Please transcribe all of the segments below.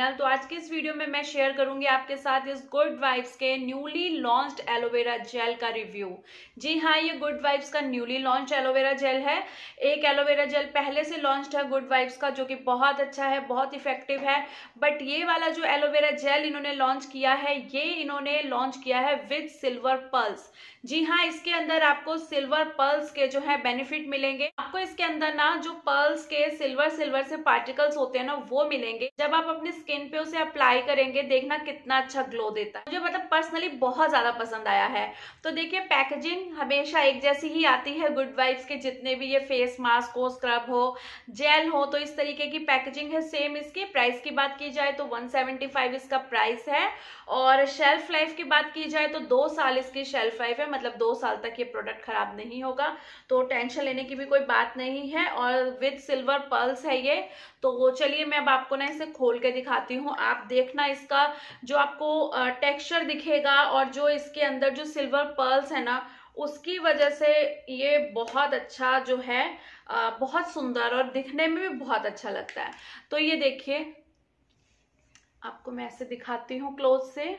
Channel तो आज की इस वीडियो में मैं शेयर करूँगी आपके साथ इस गुड वाइब्स के newly launched aloe vera gel का रिव्यू जी हाँ ये गुड वाइब्स का newly launch aloe vera gel है। एक एलोवेरा जेल पहले से लॉन्च्ड है गुड वाइब्स का, जो कि बहुत अच्छा है, बहुत इफ़ेक्टिव है। बट ये वाला जो एलोवेरा जेल इन्होंने लॉन्च किया है, ये इन्होंने लॉन्च किया है विद सिल्वर पल्स जी हाँ इसके अंदर आपको सिल्वर पल्स के जो है बेनिफिट मिलेंगे। आपको इसके अंदर ना जो पल्स के सिल्वर सिल्वर से पार्टिकल्स होते हैं ना, वो मिलेंगे। जब आप अपने स्किन पे उसे अप्लाई करेंगे, देखना कितना अच्छा ग्लो देता है। मुझे मतलब पर्सनली बहुत ज़्यादा पसंद आया है। तो देखिए पैकेजिंग हमेशा एक जैसी ही आती है गुड वाइब्स के जितने भी ये फेस मास्क हो स्क्रब हो जेल हो तो इस तरीके की पैकेजिंग है। सेम इसकी प्राइस की बात की जाए तो 175 इसका प्राइस है। और शेल्फ लाइफ की बात की जाए तो दो साल इसकी शेल्फ लाइफ है मतलब दो साल तक ये प्रोडक्ट खराब नहीं होगा। तो टेंशन लेने की भी कोई बात नहीं है। और विद सिल्वर पर्ल्स है ये तो चलिए मैं अब आपको ना इसे खोल के दिखाती हूँ। आप देखना इसका, जो आपको टेक्सचर दिखेगा और जो इसके अंदर जो सिल्वर पर्ल्स है ना, उसकी वजह से ये बहुत अच्छा जो है बहुत सुंदर और दिखने में भी बहुत अच्छा लगता है। तो ये देखिए, आपको मैं ऐसे दिखाती हूँ क्लोज से।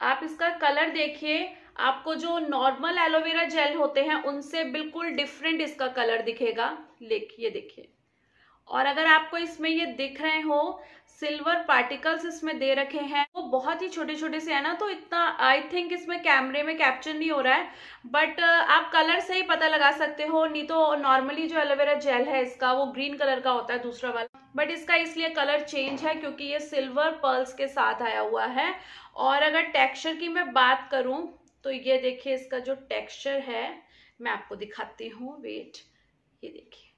आप इसका कलर देखिए, आपको जो नॉर्मल एलोवेरा जेल होते हैं, उनसे बिल्कुल डिफरेंट इसका कलर दिखेगा। देखिए देखिए। और अगर आपको इसमें ये दिख रहे हो, सिल्वर पार्टिकल्स इसमें दे रखे हैं, वो बहुत ही छोटे छोटे से है ना तो इतना आई थिंक इसमें कैमरे में कैप्चर नहीं हो रहा है बट आप कलर से ही पता लगा सकते हो, नहीं तो नॉर्मली जो एलोवेरा जेल है इसका, वो ग्रीन कलर का होता है, दूसरा वाला। बट इसका इसलिए कलर चेंज है क्योंकि ये सिल्वर पर्ल्स के साथ आया हुआ है। और अगर टेक्स्चर की मैं बात करूँ तो ये देखिए इसका जो टेक्स्चर है, मैं आपको दिखाती हूँ वेट ये देखिए।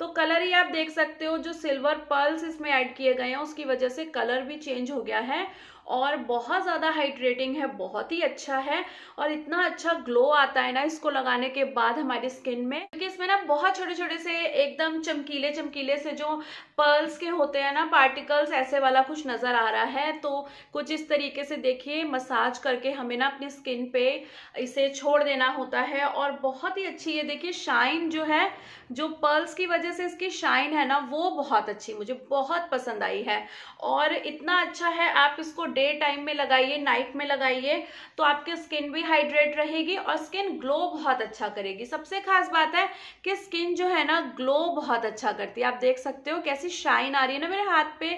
तो कलर ही आप देख सकते हो, जो सिल्वर पर्ल्स इसमें ऐड किए गए हैं, उसकी वजह से कलर भी चेंज हो गया है और बहुत ज़्यादा हाइड्रेटिंग है, बहुत ही अच्छा है और इतना अच्छा ग्लो आता है ना इसको लगाने के बाद हमारी स्किन में। क्योंकि इसमें ना बहुत छोटे छोटे से एकदम चमकीले चमकीले से जो पर्ल्स के होते हैं ना, पार्टिकल्स, ऐसे वाला कुछ नज़र आ रहा है तो कुछ इस तरीके से देखिए, मसाज करके हमें ना अपनी स्किन पे इसे छोड़ देना होता है और बहुत ही अच्छी ये देखिए, शाइन जो है जो पर्ल्स की वजह से इसकी शाइन है ना, वो बहुत अच्छी मुझे बहुत पसंद आई है। और इतना अच्छा है, आप इसको डे टाइम में लगाइए नाइट में लगाइए तो आपकी स्किन भी हाइड्रेट रहेगी और स्किन ग्लो बहुत अच्छा करेगी। सबसे खास बात है कि स्किन जो है ना ग्लो बहुत अच्छा करती है। आप देख सकते हो कैसी शाइन आ रही है ना मेरे हाथ पे।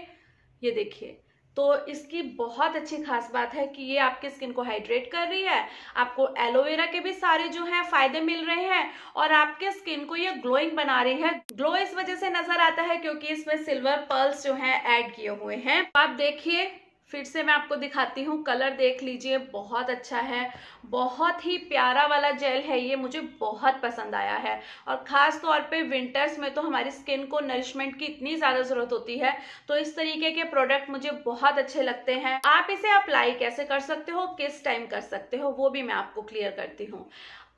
ये देखिए तो इसकी बहुत अच्छी खास बात है कि ये आपके स्किन को हाइड्रेट कर रही है, आपको एलोवेरा के भी सारे जो है फ़ायदे मिल रहे हैं और आपके स्किन को ये ग्लोइंग बना रही है। ग्लो इस वजह से नज़र आता है क्योंकि इसमें सिल्वर पर्ल्स जो है ऐड किए हुए हैं। आप देखिए फिर से मैं आपको दिखाती हूँ, कलर देख लीजिए, बहुत अच्छा है, बहुत ही प्यारा वाला जेल है ये, मुझे बहुत पसंद आया है। और ख़ास तौर पे विंटर्स में तो हमारी स्किन को नरिशमेंट की इतनी ज़्यादा ज़रूरत होती है तो इस तरीके के प्रोडक्ट मुझे बहुत अच्छे लगते हैं। आप इसे अप्लाई कैसे कर सकते हो, किस टाइम कर सकते हो, वो भी मैं आपको क्लियर करती हूँ।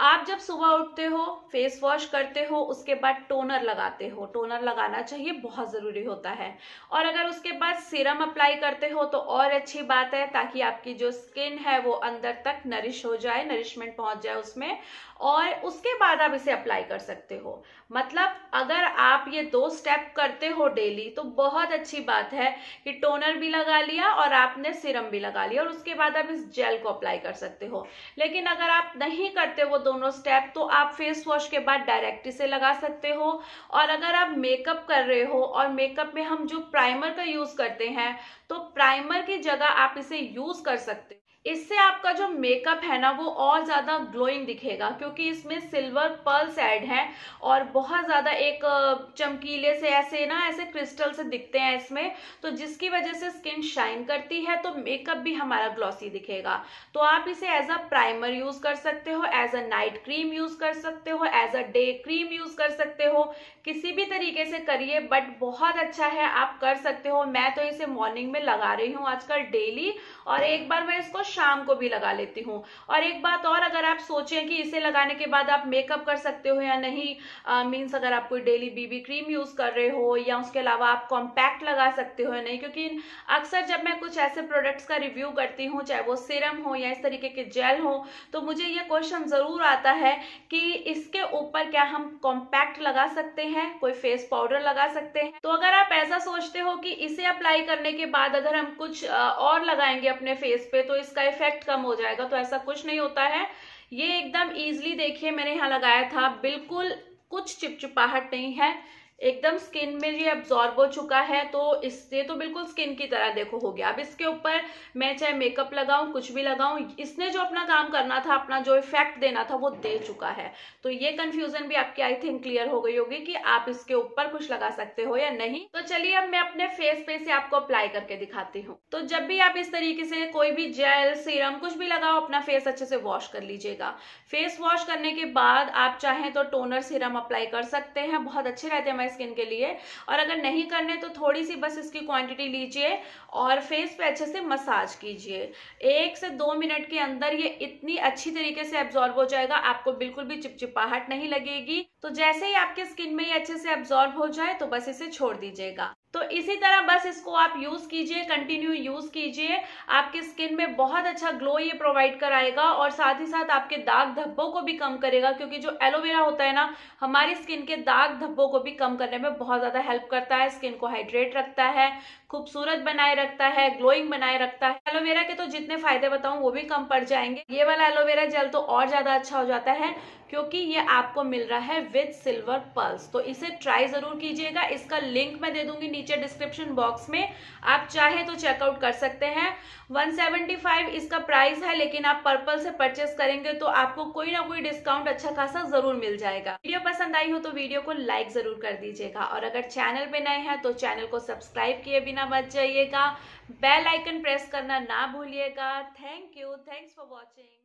आप जब सुबह उठते हो फेस वॉश करते हो, उसके बाद टोनर लगाते हो। टोनर लगाना चाहिए, बहुत ज़रूरी होता है। और अगर उसके बाद सीरम अप्लाई करते हो तो और अच्छी बात है, ताकि आपकी जो स्किन है, वो अंदर तक नरिश हो जाए नरिशमेंट पहुँच जाए उसमें। और उसके बाद आप इसे अप्लाई कर सकते हो। मतलब अगर आप ये दो स्टेप करते हो डेली तो बहुत अच्छी बात है कि टोनर भी लगा लिया और आपने सिरम भी लगा लिया, और उसके बाद आप इस जेल को अप्लाई कर सकते हो। लेकिन अगर आप नहीं करते वो दोनों स्टेप तो आप फेस वॉश के बाद डायरेक्ट इसे लगा सकते हो। और अगर आप मेकअप कर रहे हो और मेकअप में हम जो प्राइमर का यूज़ करते हैं तो प्राइमर की जगह आप इसे यूज़ कर सकते इससे आपका जो मेकअप है ना, वो और ज़्यादा ग्लोइंग दिखेगा, क्योंकि इसमें सिल्वर पर्ल्स ऐड है और बहुत ज़्यादा एक चमकीले से ऐसे ना, ऐसे क्रिस्टल से दिखते हैं इसमें। तो जिसकी वजह से स्किन शाइन करती है तो मेकअप भी हमारा ग्लॉसी दिखेगा। तो आप इसे एज अ प्राइमर यूज़ कर सकते हो as a night cream use कर सकते हो as a day cream use कर सकते हो। किसी भी तरीके से करिए बट बहुत अच्छा है, आप कर सकते हो। मैं तो इसे मॉर्निंग में लगा रही हूँ आजकल डेली और एक बार मैं इसको शाम को भी लगा लेती हूँ। और एक बात और अगर आप सोचें कि इसे लगाने के बाद आप मेकअप कर सकते हो या नहीं मीन्स अगर आप कोई डेली बीबी क्रीम यूज़ कर रहे हो या उसके अलावा आप कॉम्पैक्ट लगा सकते हो या नहीं, क्योंकि अक्सर जब मैं कुछ ऐसे प्रोडक्ट्स का रिव्यू करती हूँ, चाहे वो सिरम हो या इस तरीके के जेल हो तो मुझे ये क्वेश्चन ज़रूर आता है कि इसके ऊपर क्या हम कॉम्पैक्ट लगा सकते हैं, कोई फेस पाउडर लगा सकते हैं? तो अगर आप ऐसा सोचते हो कि इसे अप्लाई करने के बाद अगर हम कुछ और लगाएँगे अपने फेस पे तो इसका इफ़ेक्ट कम हो जाएगा तो ऐसा कुछ नहीं होता है। ये एकदम इजिली देखिए, मैंने यहाँ लगाया था, बिल्कुल कुछ चिपचिपाहट नहीं है। एकदम स्किन में ये अब्जॉर्ब हो चुका है तो इससे तो बिल्कुल स्किन की तरह देखो हो गया। अब इसके ऊपर मैं चाहे मेकअप लगाऊँ, कुछ भी लगाऊँ, इसने जो अपना काम करना था, अपना जो इफ़ेक्ट देना था, वो दे चुका है। तो ये कंफ्यूजन भी आपकी आई थिंक क्लियर हो गई होगी कि आप इसके ऊपर कुछ लगा सकते हो या नहीं। तो चलिए अब मैं अपने फेस पे से आपको अप्लाई करके दिखाती हूँ। तो जब भी आप इस तरीके से कोई भी जेल सीरम कुछ भी लगाओ, अपना फेस अच्छे से वॉश कर लीजिएगा। फेस वॉश करने के बाद आप चाहें तो टोनर सीरम अप्लाई कर सकते हैं, बहुत अच्छे रहते हैं स्किन के लिए। और अगर नहीं करने तो थोड़ी सी बस इसकी क्वांटिटी लीजिए और फेस पे अच्छे से मसाज कीजिए। एक से दो मिनट के अंदर ये इतनी अच्छी तरीके से एब्जॉर्ब हो जाएगा, आपको बिल्कुल भी चिपचिपाहट नहीं लगेगी। तो जैसे ही आपके स्किन में ये अच्छे से एब्जॉर्ब हो जाए तो बस इसे छोड़ दीजिएगा। तो इसी तरह बस इसको आप यूज़ कीजिए कंटिन्यू यूज़ कीजिए। आपके स्किन में बहुत अच्छा ग्लो ये प्रोवाइड कराएगा और साथ ही साथ आपके दाग धब्बों को भी कम करेगा, क्योंकि जो एलोवेरा होता है ना, हमारी स्किन के दाग धब्बों को भी कम करने में बहुत ज़्यादा हेल्प करता है स्किन को हाइड्रेट रखता है, खूबसूरत बनाए रखता है ग्लोइंग बनाए रखता है। एलोवेरा के तो जितने फ़ायदे बताऊँ, वो भी कम पड़ जाएँगे। ये वाला एलोवेरा जेल तो और ज़्यादा अच्छा हो जाता है। क्योंकि ये आपको मिल रहा है विद सिल्वर पल्स तो इसे ट्राई ज़रूर कीजिएगा। इसका लिंक मैं दे दूँगी नीचे डिस्क्रिप्शन बॉक्स में। आप चाहे तो चेकआउट कर सकते हैं। 175 इसका प्राइस है, लेकिन आप पर्पल से परचेस करेंगे तो आपको कोई ना कोई डिस्काउंट अच्छा खासा ज़रूर मिल जाएगा। वीडियो पसंद आई हो तो वीडियो को लाइक ज़रूर कर दीजिएगा। और अगर चैनल पे नए हैं तो चैनल को सब्सक्राइब किए बिना मत जाइएगा। बेल आइकन प्रेस करना ना भूलिएगा। Thank you thanks for watching